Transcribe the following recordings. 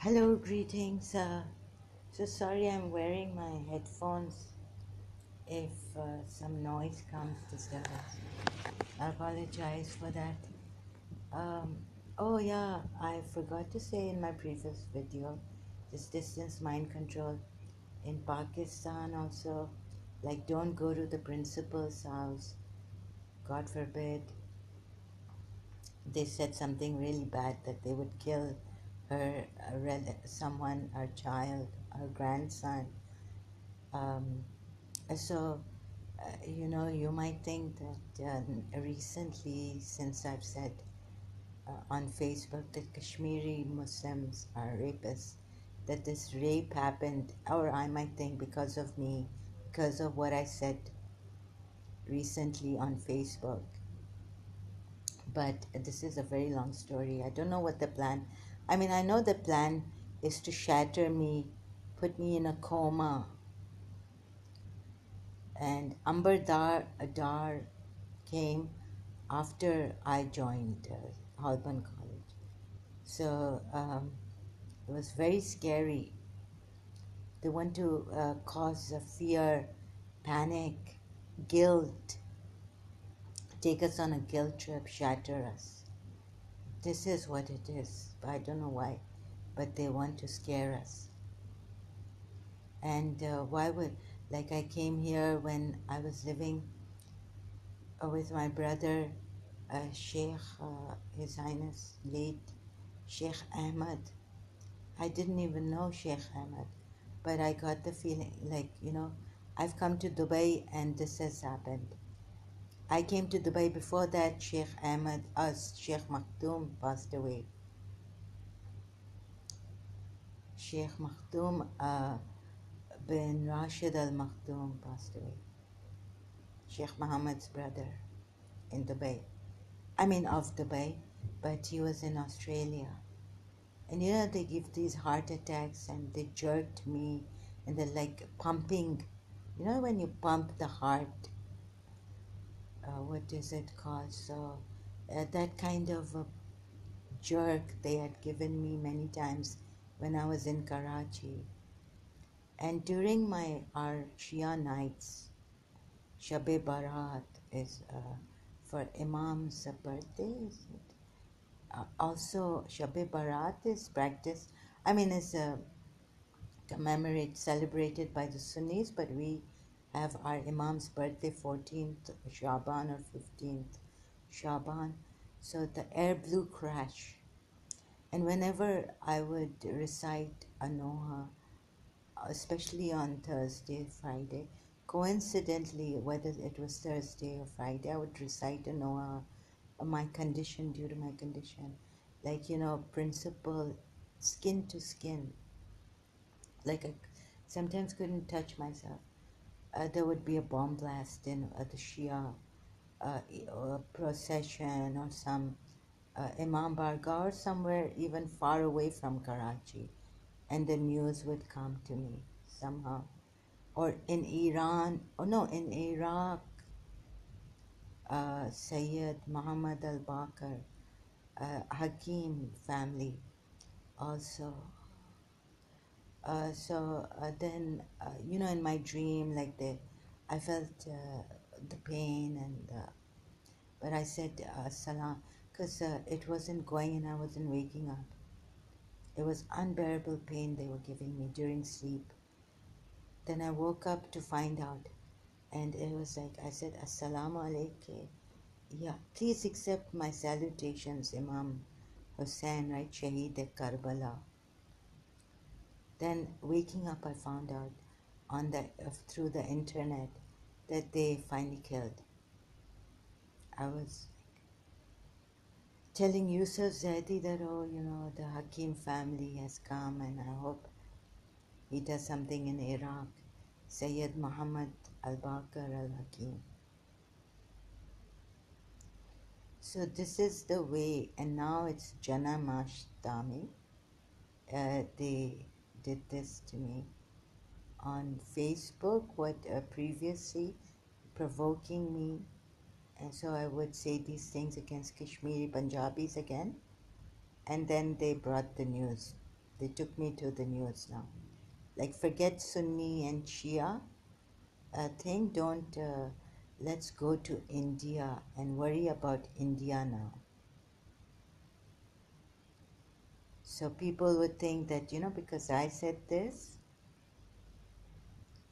Hello, greetings. Uh, so sorry I'm wearing my headphones. If uh, some noise comes, disturbance, I apologize for that. Um, oh yeah, I forgot to say in my previous video, this distance mind control in Pakistan also, like don't go to the principal's house. God forbid. They said something really bad that they would kill a rel- someone, her child, her grandson. Um, so, uh, you know, you might think that uh, recently, since I've said uh, on Facebook that Kashmiri Muslims are rapists, that this rape happened, or I might think because of me, because of what I said recently on Facebook. But this is a very long story. I don't know what the plan. I mean, I know the plan is to shatter me, put me in a coma, and Amber Dar, Dar came after I joined uh, Holborn College. So um, it was very scary. They want to uh, cause fear, panic, guilt, take us on a guilt trip, shatter us. This is what it is. I don't know why, but they want to scare us. And uh, why would, like, I came here when I was living uh, with my brother, uh, Sheikh, uh, His Highness, late Sheikh Ahmad. I didn't even know Sheikh Ahmad, but I got the feeling like, you know, I've come to Dubai and this has happened. I came to Dubai before that. Sheikh Ahmed, us, Sheikh Maktoum passed away. Sheikh Maktoum uh, bin Rashid Al Maktoum passed away. Sheikh Muhammad's brother in Dubai. I mean, of Dubai, but he was in Australia. And you know, they give these heart attacks and they jerked me and they're like pumping. You know, when you pump the heart, what is it called? So, uh, that kind of a jerk they had given me many times when I was in Karachi. And during my our Shia nights, Shabe Barat is uh, for Imam's birthday, is it? Uh, also, Shabe Barat is practiced, I mean, it's uh, commemorated, celebrated by the Sunnis, but we have our Imam's birthday 14th Shaban or 15th Shaban. So the Airblue crash. And whenever I would recite Anoha, especially on Thursday, Friday, coincidentally, whether it was Thursday or Friday, I would recite Anoha, uh, my condition due to my condition. Like, you know, principle, skin to skin. Like I sometimes couldn't touch myself uh, there would be a bomb blast in uh, the Shia uh, procession or some uh, Imam Barga or somewhere even far away from Karachi, and the news would come to me somehow. Or in Iran, or no, in Iraq, uh, Sayyid Muhammad al Baqir, uh, Hakim family also uh, so uh, then, uh, you know, in my dream, like the, I felt uh, the pain, and but I said uh, salam because it wasn't going, and I wasn't waking up. It was unbearable pain they were giving me during sleep. Then I woke up to find out, and it was like I said, Assalamu alaikum. Yeah, please accept my salutations, Imam Hussein, right? Shaheed Karbala. Then waking up, I found out on the uh, through the internet that they finally killed. I was telling Yusuf Zaidi that oh, you know, the Hakim family has come, and I hope he does something in Iraq. Sayyid Muhammad Al Baqir Al Hakim. So this is the way, and now it's Janamashtami. Uh, they did this to me on Facebook, what uh, previously provoking me, and so I would say these things against Kashmiri Punjabis again, and then they brought the news. They took me to the news now. Like, forget Sunni and Shia uh, thing. Don't, uh, let's go to India and worry about India now. So people would think that, you know, because I said this,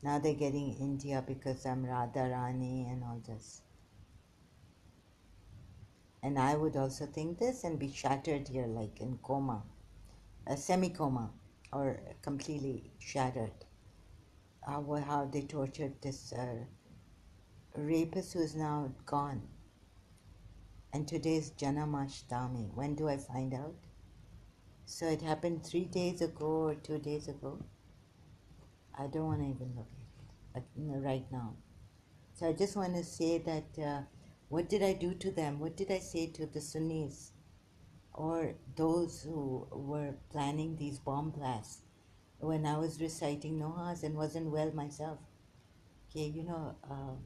now they're getting India because I'm Radharani and all this. And I would also think this and be shattered here, like in coma, a semi coma, or completely shattered. How, how they tortured this uh, rapist who is now gone. And today's Janamashtami. When do I find out? So it happened three days ago or two days ago. I don't want to even look at it right now. So I just want to say that uh, what did I do to them? What did I say to the Sunnis or those who were planning these bomb blasts when I was reciting Nohas and wasn't well myself? Okay, you know, um,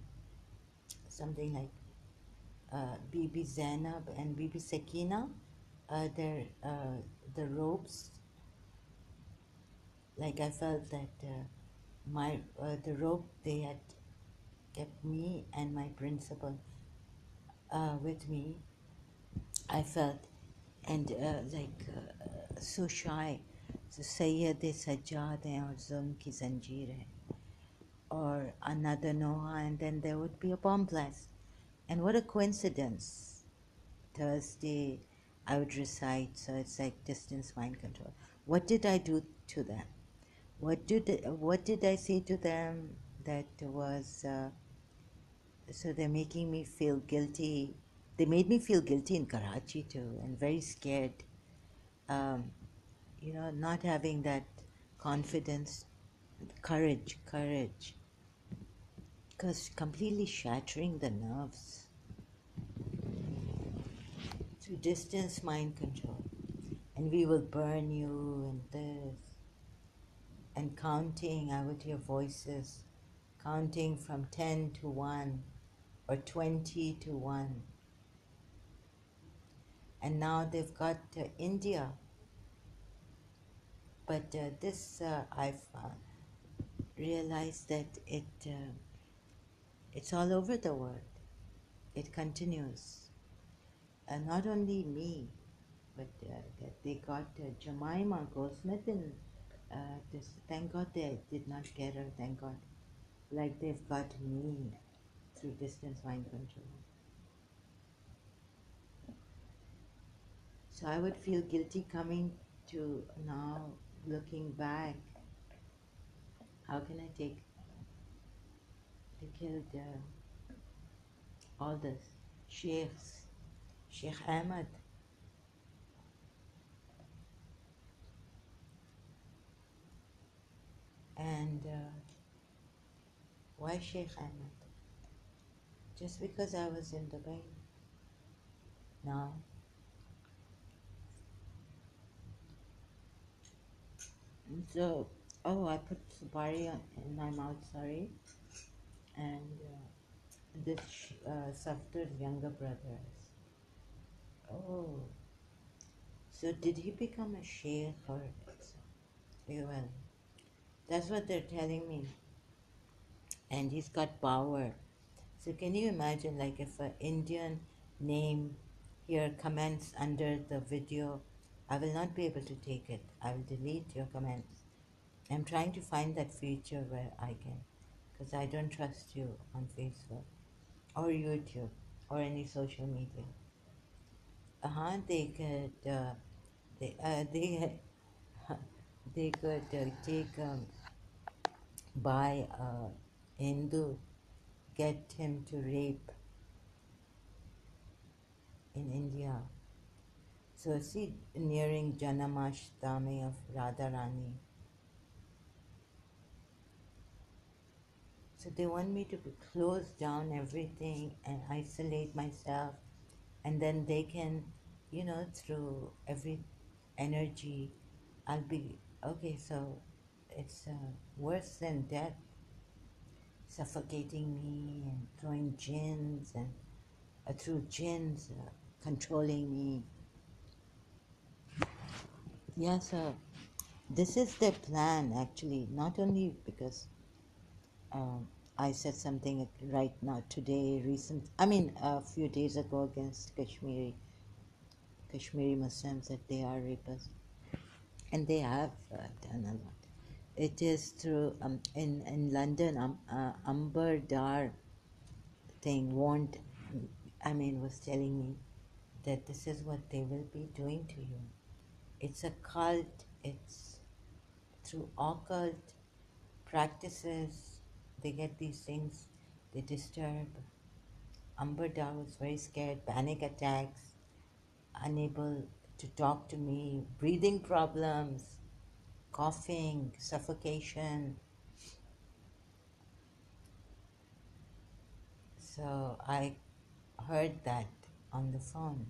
something like uh, Bibi Zainab and Bibi Sakina, uh, uh, the ropes Like I felt that uh, my uh, the rope they had kept me and my principal uh, with me, I felt, and uh, like uh, so shy. So Sayyid Sajjad aur Zulm ki Zanjeer. Or another Noha, and then there would be a bomb blast. And what a coincidence. Thursday, I would recite, so it's like distance mind control. What did I do to them? What did what did I say to them that was uh, so they're making me feel guilty. They made me feel guilty in Karachi too, and very scared. Um, you know, not having that confidence, courage, courage, because completely shattering the nerves distance mind control, and we will burn you and this, and counting. I would hear voices counting from ten to one or 20 to 1. And now they've got uh, India. But uh, this, uh, I've realized that it, uh, it's all over the world. It continues. And not only me, but uh, they got uh, Jemima Goldsmith in this. Thank God they did not get her, thank God. Like they've got me through distance mind control. So I would feel guilty coming to now looking back. How can I take? They killed uh, all the sheikhs, Sheikh Ahmad. And uh, why Sheikh Ahmad? just because I was in Dubai. Now, so oh, I put supari in my mouth. Sorry, and uh, this uh, younger brother. Oh, so did he become a sheikh or? Well, that's what they're telling me. And he's got power so can you imagine like if an Indian name here comments under the video, I will not be able to take it. I will delete your comments. I'm trying to find that feature where I can, because I don't trust you on Facebook or YouTube or any social media. Uh huh. They could. Uh, they. Uh, they. they could uh, take um, buy a Hindu get him to rape in India. So see, nearing Janamashtami of Radharani. So they want me to close down everything and isolate myself, and then they can, you know, through every energy, I'll be okay. So it's uh, worse than death suffocating me and throwing jinns and uh, through jinns uh, controlling me. Yeah, so this is their plan actually, not only because um, I said something right now today, recent, I mean, a few days ago against Kashmiri, Kashmiri Muslims that they are rapists, and they have uh, done a lot. It is through um, in in London, um, uh, Amber Dar thing warned, I mean, was telling me that this is what they will be doing to you. It's a cult. It's through occult practices. They get these things. They disturb. Amber Dar was very scared. Panic attacks. Unable to talk to me. Breathing problems. Coughing. Suffocation. So I heard that on the phone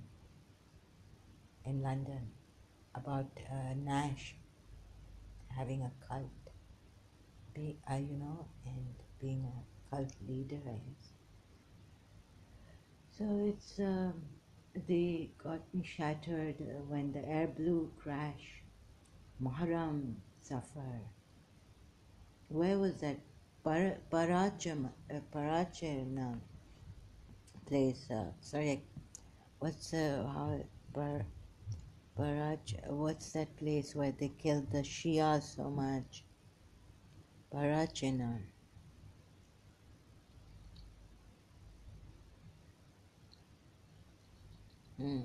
in London about uh, Nash having a cult, be uh, you know, and being a cult leader, I guess. So it's um, they got me shattered uh, when the Airblue crash, Muharram Safar. Where was that? Par- uh, place. Uh, sorry, what's uh, how Bar, Baraj? What's that place where they killed the Shia so much? Parachinar. Hmm.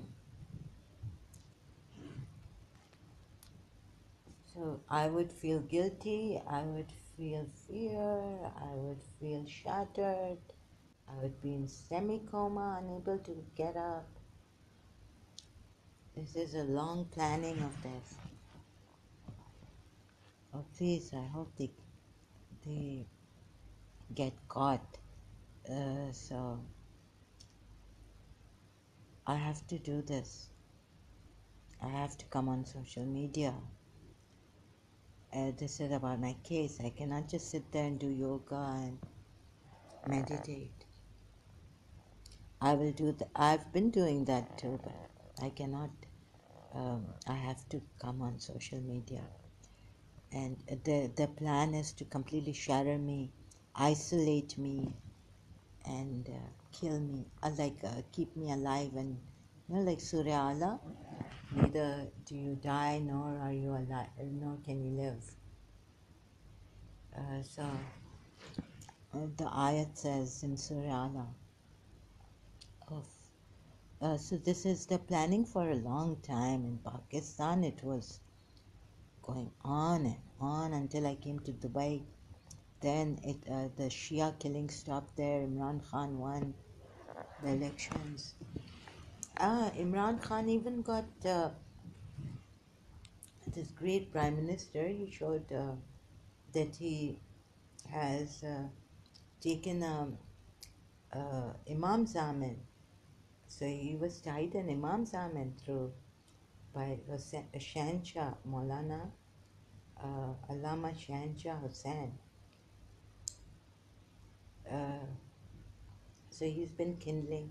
So I would feel guilty, I would feel fear, I would feel shattered, I would be in semi coma, unable to get up. This is a long planning of this. Oh, please, I hope they, they get caught. Uh, so I have to do this. I have to come on social media. Uh, this is about my case. I cannot just sit there and do yoga and meditate. I will do that. I've been doing that too, but I cannot. Um, I have to come on social media, and the the plan is to completely shatter me, isolate me, and uh, kill me. Uh, like uh, keep me alive, and you know, like Surah Al-A'la. Neither do you die, nor are you alive, nor can you live. Uh, so uh, the ayat says in Surah Al-A'la of uh, so this is the planning for a long time in Pakistan. It was going on and on until I came to Dubai. Then it uh, the Shia killing stopped there. Imran Khan won the elections. Ah, Imran Khan even got uh, this great prime minister. He showed uh, that he has uh, taken a, a Imam Zamin so he was tied an Imam Zaman through by Shahnshah Maulana uh, Allama Shahnshah Hussain. Uh, so he's been kindling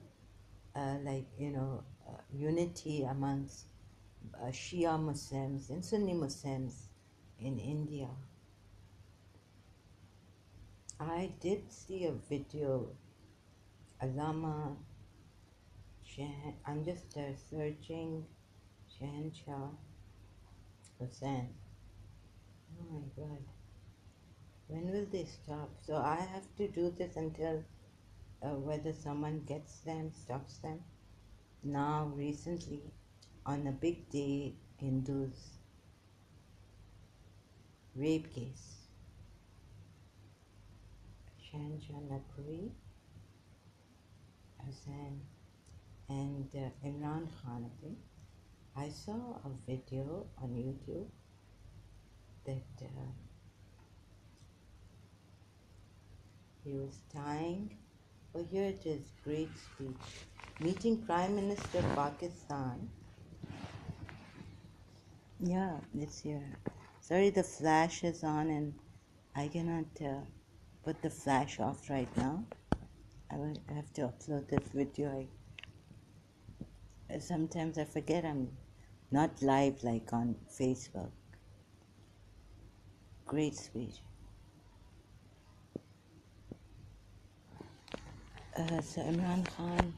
uh, like you know uh, unity amongst uh, Shia Muslims and Sunni Muslims in India. I did see a video Allama I'm just uh, searching Shahnshah Hussain. Oh my god. When will they stop? So I have to do this until uh, whether someone gets them, stops them. Now, recently, on a big day, Hindus rape case. Shahnshah Naqvi Hussain and uh, Imran Khan, I think. I saw a video on YouTube that uh, he was tying. Oh, here it is. Great speech. Meeting Prime Minister of Pakistan. Yeah, it's here. Sorry, the flash is on and I cannot uh, put the flash off right now. I will have to upload this video. I sometimes I forget I'm not live like on Facebook. Great speech. Uh, so Imran Khan.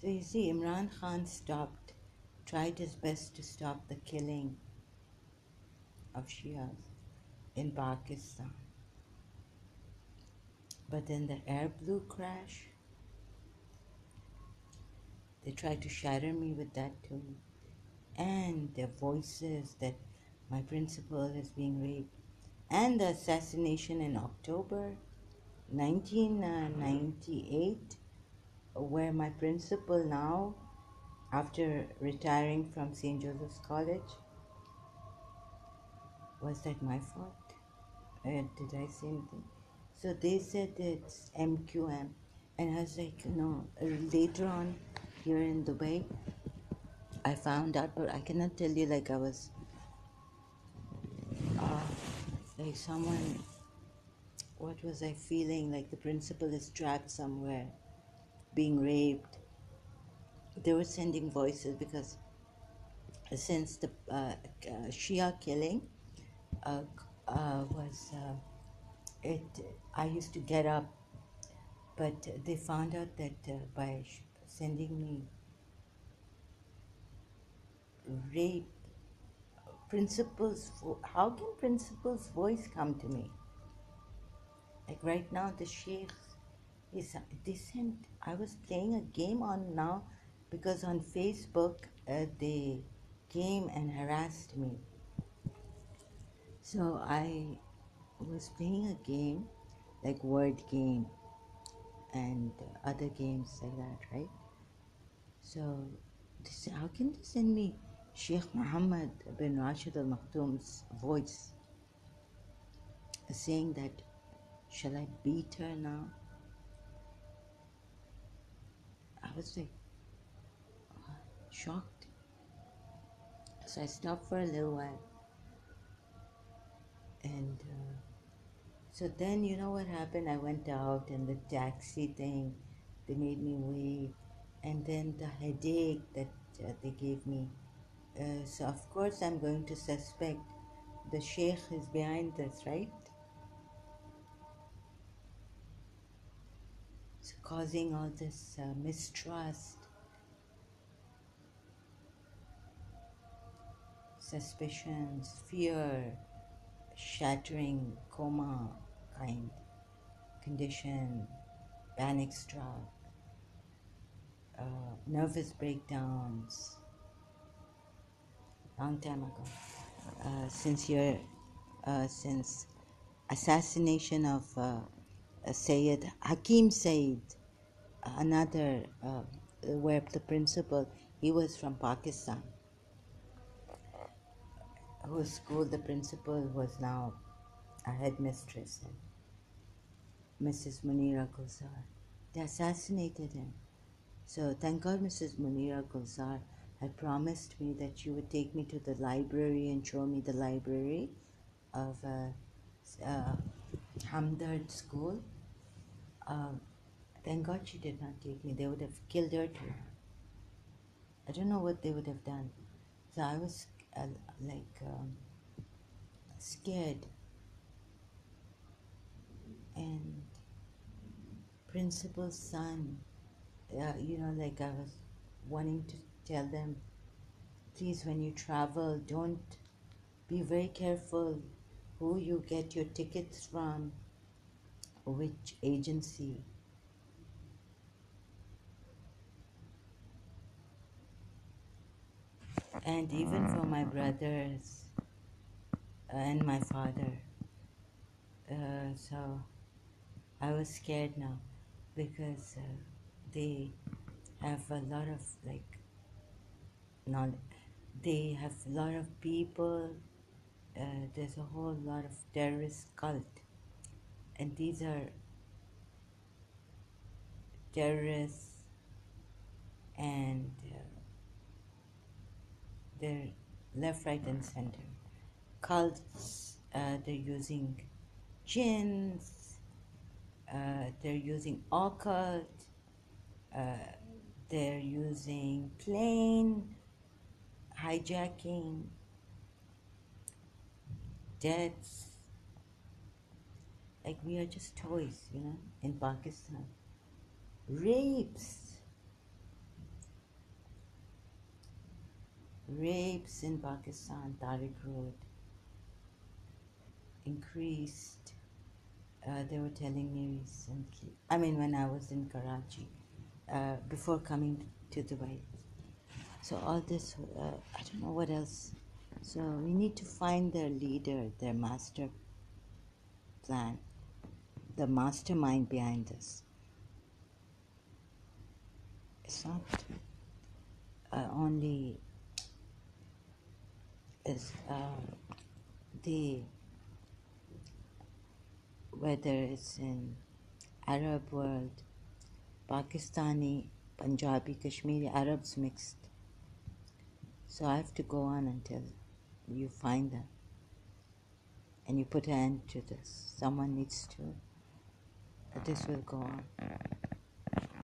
So you see, Imran Khan stopped, tried his best to stop the killing of Shias in Pakistan. But then the air blue crash, they tried to shatter me with that too. And their voices that my principal is being raped. And the assassination in October 1998, where my principal now, after retiring from St. Joseph's College, was that my fault? Uh, did I say anything? So they said it's MQM, and I was like, no. Later on, here in Dubai, I found out, but I cannot tell you. Like I was, uh, like someone. What was I feeling? Like the principal is trapped somewhere, being raped. They were sending voices because since the uh, uh, Shia killing uh, uh, was uh, it I used to get up, but they found out that uh, by sending me rape principles how can principles voice come to me? Like right now the sheikh is they sent i was playing a game on now because on facebook uh, they came and harassed me. So i was playing a game like word game and other games like that right so this, how can they send me Sheikh Muhammad bin Rashid Al Maktoum's voice saying that, shall I beat her now? I was like shocked. So I stopped for a little while. And uh, so then, you know what happened? I went out and the taxi thing, they made me wait. And then the headache that uh, they gave me. Uh, so, of course, I'm going to suspect the Sheikh is behind this, right? So, causing all this uh, mistrust, suspicions, fear, shattering coma kind condition, panic stroke, uh, nervous breakdowns. Long time ago, uh, since your, uh, since assassination of uh, Sayyid Hakim Said, another uh, where the principal he was from Pakistan, whose school the principal was now a headmistress Mrs. Munira Gulzar. They assassinated him. So thank God Mrs. Munira Gulzar had promised me that she would take me to the library and show me the library of uh, uh, Hamdard School. Uh, thank God she did not take me. They would have killed her too. I don't know what they would have done. So I was uh, like um, scared. And principal's son, uh, you know, like I was wanting to tell them, please, when you travel, don't be very careful who you get your tickets from, which agency. And even for my brothers and my father. Uh, so I was scared now because uh, they have a lot of like not they have a lot of people uh, there's a whole lot of terrorist cult. And these are terrorists and uh, they're left right and center. Cults uh, they're using jinns uh, they're using occult uh, they're using plane hijacking deaths. Like we are just toys, you know, in Pakistan. Rapes. Rapes in Pakistan, Tariq Road, increased. Uh, they were telling me recently. I mean, when I was in Karachi, uh, before coming to Dubai. So all this, uh, I don't know what else. So we need to find their leader, their master plan, the mastermind behind this. It's not uh, only is uh, the whether it's in Arab world, Pakistani, Punjabi, Kashmiri, Arabs mixed. So I have to go on until you find them and you put an end to this. Someone needs to. This will go on.